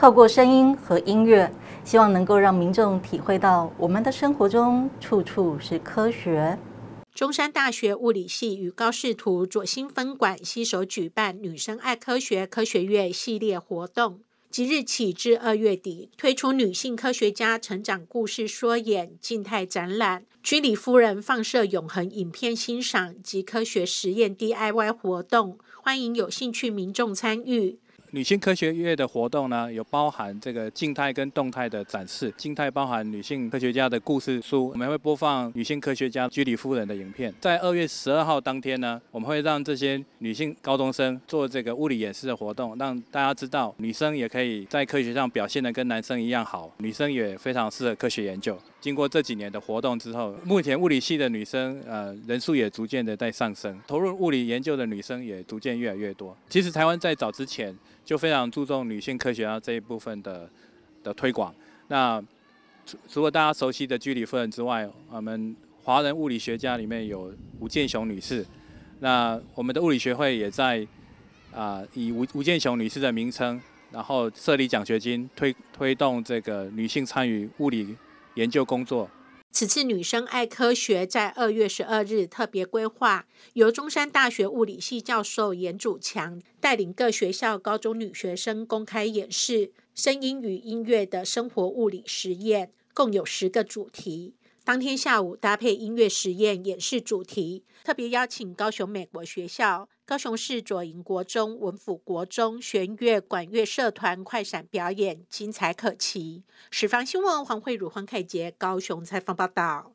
透过声音和音乐，希望能够让民众体会到我们的生活中处处是科学。中山大学物理系与高视图左新分馆携手举办“女生爱科学”科学月系列活动，即日起至二月底推出女性科学家成长故事说演、静态展览、居里夫人放射永恒影片欣赏及科学实验 DIY 活动，欢迎有兴趣民众参与。女性科学月的活动呢，有包含这个静态跟动态的展示。静态包含女性科学家的故事书，我们会播放女性科学家居里夫人的影片。在二月十二号当天呢，我们会让这些女性高中生做这个物理演示的活动，让大家知道女生也可以在科学上表现得跟男生一样好，女生也非常适合科学研究。经过这几年的活动之后，目前物理系的女生呃人数也逐渐的在上升，投入物理研究的女生也逐渐越来越多。其实台湾在早之前就非常注重女性科学家这一部分的的推广。那除除了大家熟悉的居里夫人之外，我们华人物理学家里面有吴健雄女士。那我们的物理学会也在啊以吴吴健雄女士的名称，然后设立奖学金，推推动这个女性参与物理。研究工作。此次女生爱科学在二月十二日特别规划，由中山大学物理系教授严祖强带领各学校高中女学生公开演示声音与音乐的生活物理实验，共有十个主题。当天下午搭配音乐实验演示主题，特别邀请高雄美国学校、高雄市左营国中、文府国中弦乐管乐社团快闪表演，精彩可期。始发新闻黄慧茹、黄凯杰高雄采访报道。